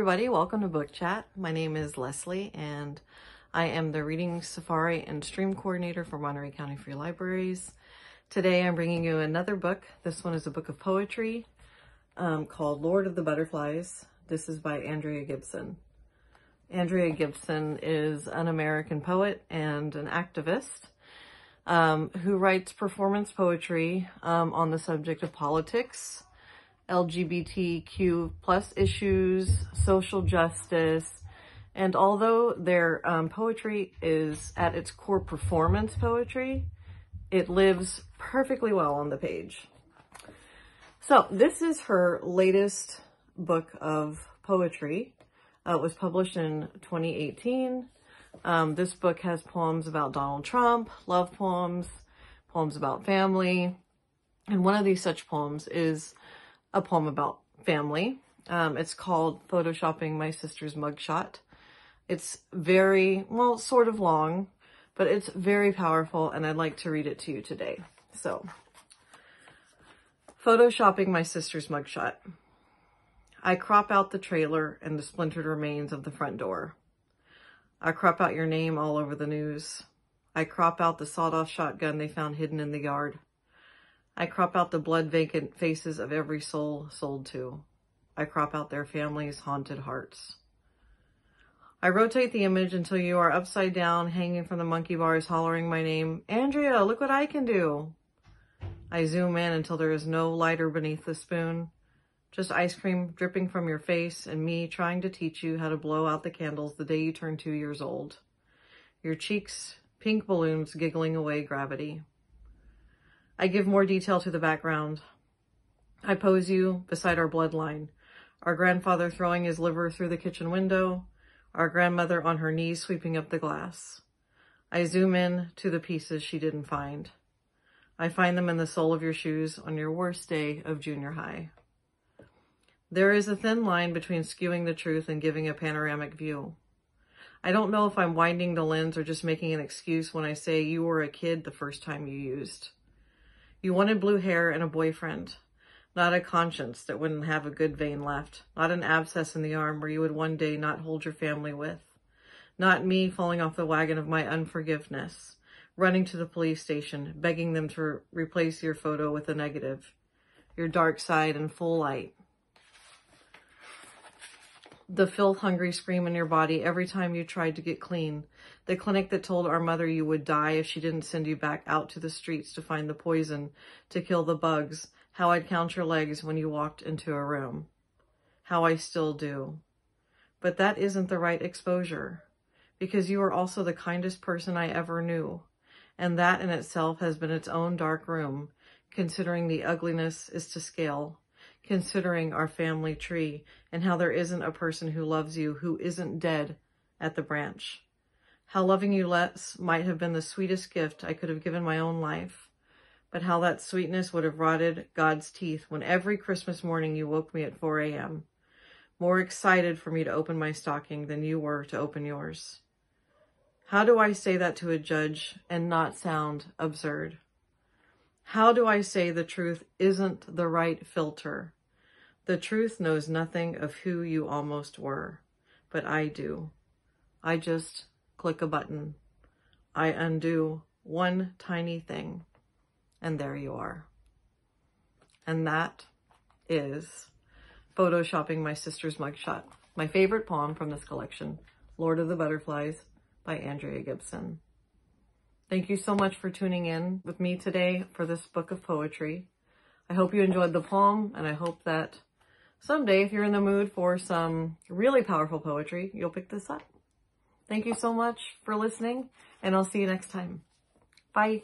everybody, welcome to Book Chat. My name is Leslie and I am the Reading Safari and Stream Coordinator for Monterey County Free Libraries. Today I'm bringing you another book. This one is a book of poetry um, called Lord of the Butterflies. This is by Andrea Gibson. Andrea Gibson is an American poet and an activist um, who writes performance poetry um, on the subject of politics, LGBTQ plus issues, social justice, and although their um, poetry is at its core performance poetry, it lives perfectly well on the page. So this is her latest book of poetry. Uh, it was published in 2018. Um, this book has poems about Donald Trump, love poems, poems about family. And one of these such poems is a poem about family. Um, it's called Photoshopping My Sister's Mugshot. It's very, well, sort of long, but it's very powerful and I'd like to read it to you today. So, Photoshopping My Sister's Mugshot. I crop out the trailer and the splintered remains of the front door. I crop out your name all over the news. I crop out the sawed-off shotgun they found hidden in the yard. I crop out the blood-vacant faces of every soul sold to. I crop out their families' haunted hearts. I rotate the image until you are upside down, hanging from the monkey bars, hollering my name, Andrea, look what I can do. I zoom in until there is no lighter beneath the spoon, just ice cream dripping from your face and me trying to teach you how to blow out the candles the day you turn two years old. Your cheeks, pink balloons giggling away gravity. I give more detail to the background. I pose you beside our bloodline, our grandfather throwing his liver through the kitchen window, our grandmother on her knees sweeping up the glass. I zoom in to the pieces she didn't find. I find them in the sole of your shoes on your worst day of junior high. There is a thin line between skewing the truth and giving a panoramic view. I don't know if I'm winding the lens or just making an excuse when I say you were a kid the first time you used. You wanted blue hair and a boyfriend, not a conscience that wouldn't have a good vein left, not an abscess in the arm where you would one day not hold your family with, not me falling off the wagon of my unforgiveness, running to the police station, begging them to replace your photo with a negative, your dark side in full light. The filth-hungry scream in your body every time you tried to get clean, the clinic that told our mother you would die if she didn't send you back out to the streets to find the poison, to kill the bugs, how I'd count your legs when you walked into a room. How I still do. But that isn't the right exposure, because you are also the kindest person I ever knew, and that in itself has been its own dark room, considering the ugliness is to scale, considering our family tree, and how there isn't a person who loves you who isn't dead at the branch. How loving you less might have been the sweetest gift I could have given my own life, but how that sweetness would have rotted God's teeth when every Christmas morning you woke me at 4 a.m., more excited for me to open my stocking than you were to open yours. How do I say that to a judge and not sound absurd? How do I say the truth isn't the right filter? The truth knows nothing of who you almost were, but I do. I just click a button. I undo one tiny thing, and there you are. And that is Photoshopping My Sister's Mugshot, my favorite poem from this collection, Lord of the Butterflies by Andrea Gibson. Thank you so much for tuning in with me today for this book of poetry. I hope you enjoyed the poem, and I hope that someday, if you're in the mood for some really powerful poetry, you'll pick this up. Thank you so much for listening, and I'll see you next time. Bye.